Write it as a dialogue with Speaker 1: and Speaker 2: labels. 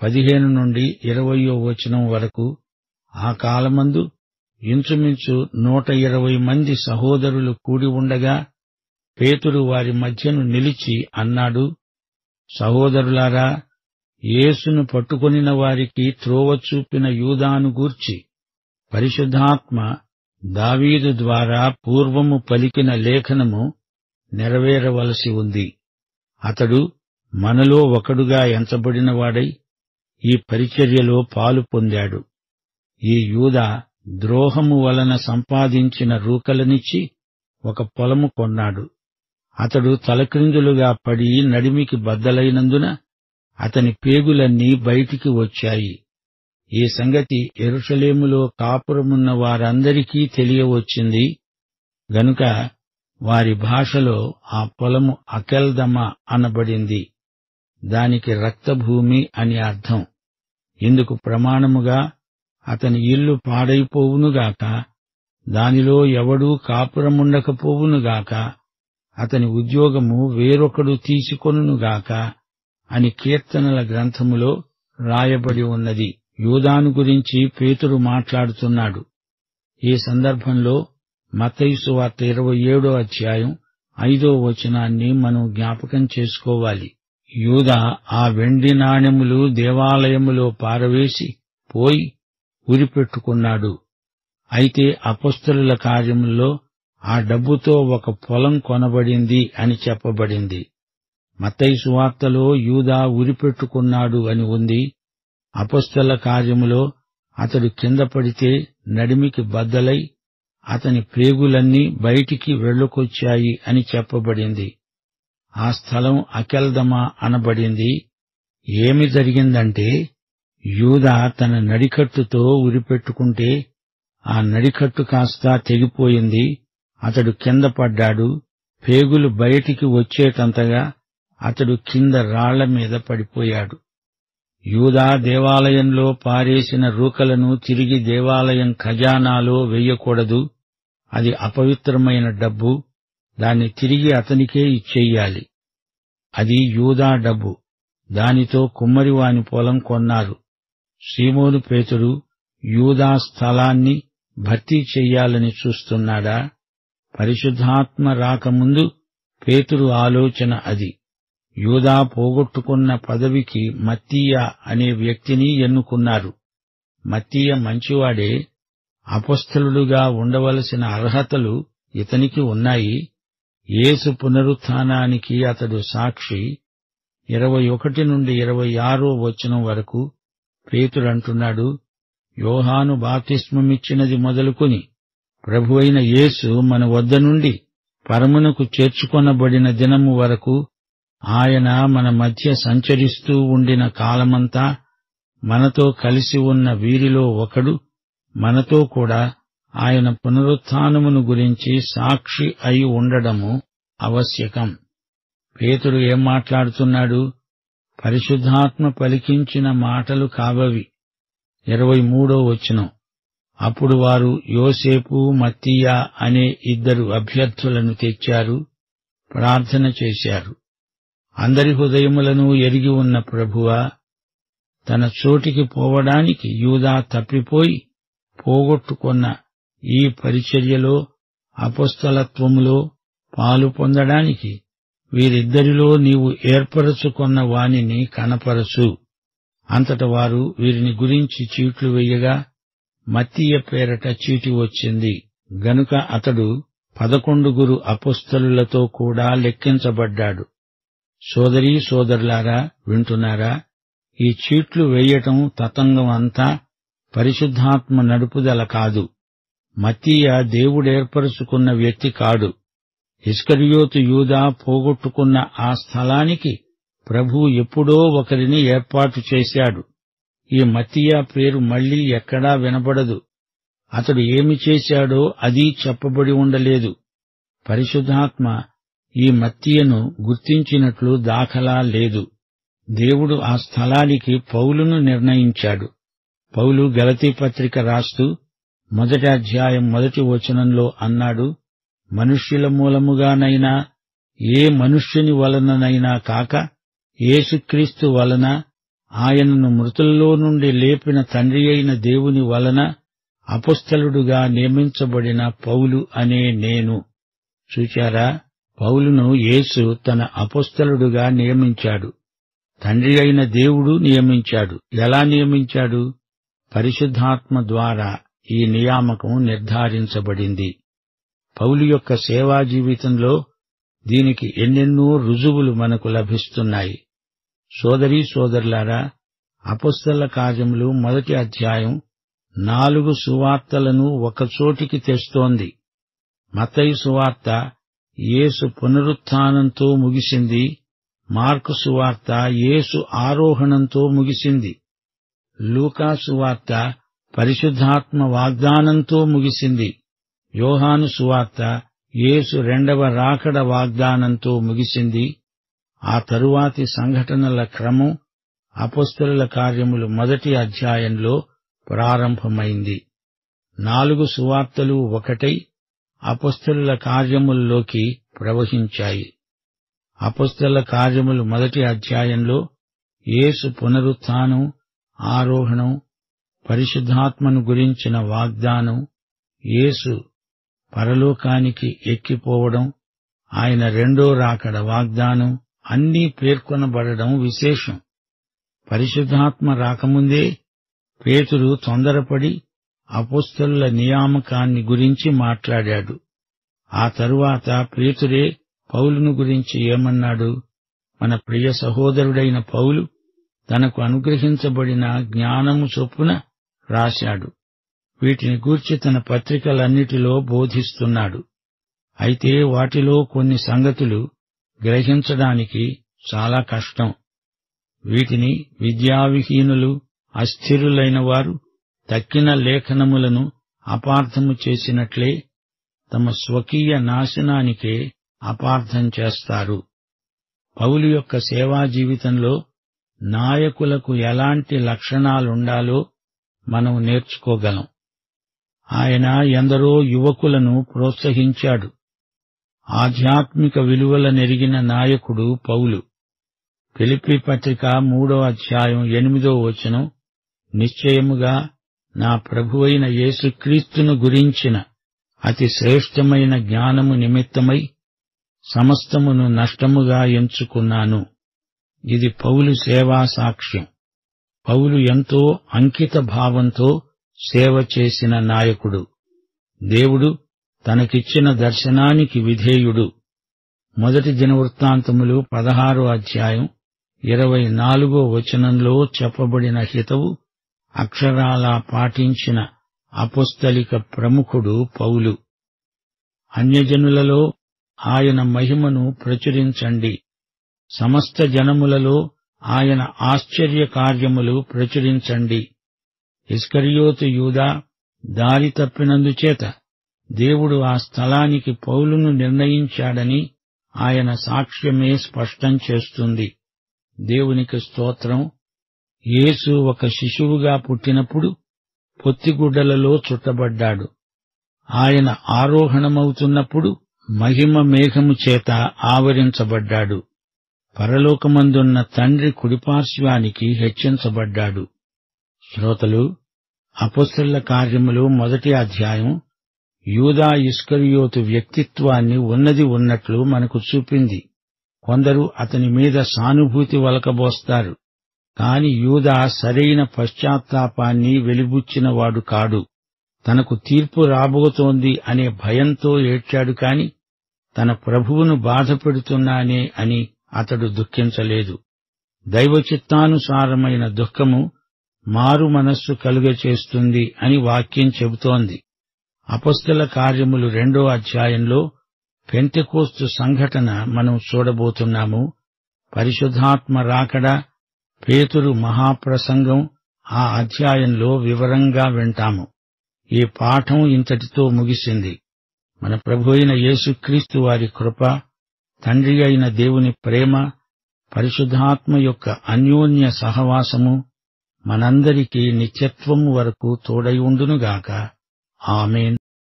Speaker 1: పదిహేను నుండి ఇరవయో వచనం వరకు ఆ కాలమందు ఇంచుమించు నూట ఇరవై మంది సహోదరులు కూడి ఉండగా పేతురు వారి మధ్యను నిలిచి అన్నాడు సహోదరులారా యేసును పట్టుకొనిన వారికి త్రోవ చూపిన యూదాను గూర్చి పరిశుద్ధాత్మ దావీదు ద్వారా పూర్వము పలికిన లేఖనము నెరవేరవలసి ఉంది. అతడు మనలో ఒకడుగా ఎంచబడినవాడై ఈ పరిచర్యలో పాలు పొందాడు. ఈ యూద ద్రోహము వలన సంపాదించిన రూకలనిచ్చి ఒక పొలము కొన్నాడు. అతడు తలక్రిందులుగా పడి నడిమికి బద్దలైనందున అతని పేగులన్నీ బయటికి వచ్చాయి. ఈ సంగతి ఎరుషలేములో కాపురమున్న వారందరికీ తెలియవచ్చింది. గనుక వారి భాషలో ఆ పొలము అకెల్దమ అనబడింది. దానికి రక్తభూమి అని అర్థం. ఇందుకు ప్రమాణముగా అతని ఇల్లు పాడైపోవునుగాక దానిలో ఎవడూ కాపురముండకపోవునుగాక అతని ఉద్యోగము వేరొకడు తీసుకొనుగాక అని కీర్తనల గ్రంథములో రాయబడి ఉన్నది. యూదాను గురించి పేతుడు మాట్లాడుతున్నాడు. ఈ సందర్భంలో మతైసు వార్త ఇరవై ఏడో అధ్యాయం ఐదో వచనాన్ని మనం జ్ఞాపకం చేసుకోవాలి. యూదా ఆ వెండి నాణెములు దేవాలయములో పారవేసి పోయి ఉరిపెట్టుకున్నాడు అయితే అపస్తుల కార్యములో ఆ డబ్బుతో ఒక పొలం కొనబడింది అని చెప్పబడింది. మత్తయి సువార్తలో యూదా ఉరిపెట్టుకున్నాడు అని ఉంది. అపస్తుల కార్యములో అతడు కింద పడితే నడిమికి బద్దలై అతని ప్రేగులన్నీ బయటికి వెళ్ళకొచ్చాయి అని చెప్పబడింది. ఆ స్థలం అకెల్దమా అనబడింది. ఏమి జరిగిందంటే యూదా తన నడికట్టుతో ఉరిపెట్టుకుంటే ఆ నడికట్టు కాస్తా తెగిపోయింది. అతడు కింద పడ్డాడు. పేగులు బయటికి వచ్చేటంతగా అతడు కింద రాళ్ళ మీద పడిపోయాడు. యూదా దేవాలయంలో పారేసిన రూకలను తిరిగి దేవాలయం ఖజానాలో వెయ్యకూడదు అది అపవిత్రమైన డబ్బు. దాన్ని తిరిగి అతనికే ఇచ్చెయ్యాలి అది యూదా డబ్బు. దానితో కుమ్మరివాని పొలం కొన్నారు. సీమోను పేతుడు యూదా స్థలాన్ని భర్తీ చెయ్యాలని చూస్తున్నాడా? పరిశుద్ధాత్మ రాకముందు పేతురు ఆలోచన అది. యూదా పోగొట్టుకున్న పదవికి మత్తీయ అనే వ్యక్తిని ఎన్నుకున్నారు. మత్తీయ మంచివాడే అపస్థలుడుగా ఉండవలసిన అర్హతలు ఇతనికి ఉన్నాయి. యేసు పునరుత్థానానికి అతడు సాక్షి. ఇరవై ఒకటి నుండి ఇరవై ఆరో వచనం వరకు పేతుడంటున్నాడు యోహాను బాప్తిస్మమిచ్చినది మొదలుకొని ప్రభువైన యేసు మన వద్ద నుండి పరమునకు చేర్చుకొనబడిన దినము వరకు ఆయన మన మధ్య సంచరిస్తూ ఉండిన కాలమంతా మనతో కలిసి ఉన్న వీరిలో ఒకడు మనతో కూడా ఆయన పునరుత్థానమును గురించి సాక్షి అయి ఉండడము ఆవశ్యకం. పేతుడు ఏం మాట్లాడుతున్నాడు? పరిశుద్ధాత్మ పలికించిన మాటలు కావవి. ఇరవై మూడో వచనం. అప్పుడు వారు యోసేపు మత్తియా అనే ఇద్దరు అభ్యర్థులను తెచ్చారు ప్రార్థన చేశారు. అందరి హృదయములను ఎరిగి ఉన్న ప్రభువా తన చోటికి పోవడానికి యూదా తప్పిపోయి పోగొట్టుకున్న ఈ పరిచర్యలో అపస్థలత్వములో పాలు పొందడానికి వీరిద్దరిలో నీవు ఏర్పరచుకొన్న వానిని కనపరచు. అంతట వారు వీరిని గురించి చీట్లు వెయ్యగా మత్తీయ పేరట చీటి వచ్చింది. గనుక అతడు పదకొండుగురు అపుస్తలులతో కూడా లెక్కించబడ్డాడు. సోదరీ సోదరులారా వింటున్నారా? ఈ చీట్లు వేయటం తతంగం అంతా పరిశుద్ధాత్మ నడుపుదల కాదు. మతీయ దేవుడేర్పరుచుకున్న వ్యక్తి కాడు. ఇస్కరియోతు యూదా పోగొట్టుకున్న ఆ స్థలానికి ప్రభు ఎప్పుడో ఒకరిని ఏర్పాటు చేశాడు. ఈ మతీయా పేరు మళ్ళీ ఎక్కడా వినబడదు. అతడు ఏమి చేశాడో అది చెప్పబడి ఉండలేదు. పరిశుద్ధాత్మ ఈ మత్తీయను గుర్తించినట్లు దాఖలా లేదు. దేవుడు ఆ స్థలానికి పౌలును నిర్ణయించాడు. పౌలు గలతీ పత్రిక రాస్తూ మొదటి అధ్యాయం మొదటి వచనంలో అన్నాడు మనుష్యుల మూలముగానైనా ఏ మనుష్యుని వలననైనా కాక యేసుక్రీస్తు వలన ఆయనను మృతుల్లో నుండి లేపిన తండ్రి అయిన దేవుని వలన అపుస్తలుడుగా నియమించబడిన పౌలు అనే నేను. చూచారా? పౌలును యేసు తన అపుస్తలుడుగా నియమించాడు. తండ్రి అయిన దేవుడు నియమించాడు. ఎలా నియమించాడు? పరిశుద్ధాత్మ ద్వారా. ఈ నియామకం నిర్ధారించబడింది. పౌలు యొక్క సేవా జీవితంలో దీనికి ఎన్నెన్నో రుజువులు మనకు లభిస్తున్నాయి. సోదరీ సోదరులారా అపస్తల కార్యములు మొదటి అధ్యాయం నాలుగు సువార్తలను ఒకచోటికి తెస్తోంది. మతయి సువార్త యేసు పునరుత్నంతో ముగిసింది. మార్కు సువార్త యేసు ఆరోహణంతో ముగిసింది. లూకా సువార్త పరిశుద్ధాత్మ వాగ్దానంతో ముగిసింది. యోహాను సువార్త యేసు రెండవ రాకడ వాగ్దానంతో ముగిసింది. ఆ తరువాతి సంఘటనల క్రమం అపస్తుల కార్యములు మొదటి అధ్యాయంలో ప్రారంభమైంది. నాలుగు సువార్తలు ఒకటై అపస్తుల కార్యముల్లోకి ప్రవహించాయి. అపస్తుల కార్యములు మొదటి అధ్యాయంలో యేసు పునరుత్థానం ఆరోహణం పరిశుద్ధాత్మను గురించిన వాగ్దానం యేసు పరలోకానికి ఎక్కిపోవడం ఆయన రెండో రాకడ వాగ్దానం అన్నీ పేర్కొనబడడం విశేషం. పరిశుద్ధాత్మ రాకముందే పేతురు తొందరపడి అపుస్తలుల నియామకాన్ని గురించి మాట్లాడాడు. ఆ తరువాత పేతురే పౌలును గురించి ఏమన్నాడు? మన ప్రియ సహోదరుడైన పౌలు తనకు అనుగ్రహించబడిన జ్ఞానము చొప్పున రాశాడు. వీటిని గూర్చి తన పత్రికలన్నిటిలో బోధిస్తున్నాడు. అయితే వాటిలో కొన్ని సంగతులు గ్రహించడానికి చాలా కష్టం. వీటిని విద్యావిహీనులు అస్థిరులైన వారు తక్కిన లేఖనములను అపార్థము చేసినట్లే తమ స్వకీయ నాశనానికే అపార్థం చేస్తారు. పౌలు యొక్క సేవా జీవితంలో నాయకులకు ఎలాంటి లక్షణాలుండాలో మనం నేర్చుకోగలం. ఆయన ఎందరో యువకులను ప్రోత్సహించాడు. ఆధ్యాత్మిక విలువల నెరిగిన నాయకుడు పౌలు. పిలిపి పత్రిక మూడో అధ్యాయం ఎనిమిదో వచనం నిశ్చయముగా నా ప్రభువైన యేసుక్రీస్తును గురించిన అతి శ్రేష్టమైన జ్ఞానము నిమిత్తమై సమస్తమును నష్టముగా ఎంచుకున్నాను. ఇది పౌలు సేవా సాక్ష్యం. పౌలు ఎంతో అంకిత భావంతో సేవ చేసిన నాయకుడు. దేవుడు తనకిచ్చిన దర్శనానికి విధేయుడు. మొదటి దినవృత్తాంతములు పదహారో అధ్యాయం ఇరవై నాలుగో వచనంలో చెప్పబడిన హితవు అక్షరాలా పాటించిన అపుస్తలిక ప్రముఖుడు పౌలు. అన్యజనులలో ఆయన మహిమను ప్రచురించండి. సమస్త జనములలో ఆయన ఆశ్చర్య కార్యములు ప్రచురించండి. ఇస్కరియోతు యూదా దారి తప్పినందుచేత దేవుడు ఆ స్థలానికి పౌలును నిర్ణయించాడని ఆయన సాక్ష్యమే స్పష్టం చేస్తుంది. దేవునికి స్తోత్రం. యేసు ఒక శిశువుగా పుట్టినప్పుడు పొత్తిగుడ్డలలో చుట్టబడ్డాడు. ఆయన ఆరోహణమవుతున్నప్పుడు మహిమ మేఘము చేత ఆవరించబడ్డాడు. పరలోకమందున్న తండ్రి కుడిపార్శ్వానికి హెచ్చించబడ్డాడు. శ్రోతలు అపస్తుల కార్యములు మొదటి అధ్యాయం యూదా ఇస్కరియోతు వ్యక్తిత్వాన్ని ఉన్నది ఉన్నట్లు మనకు చూపింది. కొందరు అతని మీద సానుభూతి వలకబోస్తారు. కాని యూదా సరైన పశ్చాత్తాపాన్ని వెలిబుచ్చినవాడు కాడు. తనకు తీర్పు రాబోతోంది అనే భయంతో ఏడ్చాడు కాని తన ప్రభువును బాధపెడుతున్నానే అని అతడు దుఃఖించలేదు. దైవ చిత్తానుసారమైన దుఃఖము మారు మనస్సు కలుగచేస్తుంది అని వాక్యం చెబుతోంది. అపస్తుల కార్యములు రెండో అధ్యాయంలో పెంతెకోస్తు సంఘటన మనం చూడబోతున్నాము. పరిశుద్ధాత్మ రాకడ పేతురు మహాప్రసంగం ఆ అధ్యాయంలో వివరంగా వింటాము. ఈ పాఠం ఇంతటితో ముగిసింది. మన ప్రభు అయిన యేసుక్రీస్తు వారి కృప తండ్రి అయిన దేవుని ప్రేమ పరిశుద్ధాత్మ యొక్క అన్యోన్య సహవాసము మనందరికీ నిత్యత్వము వరకు తోడై ఉండునుగాక. ఆమెన్.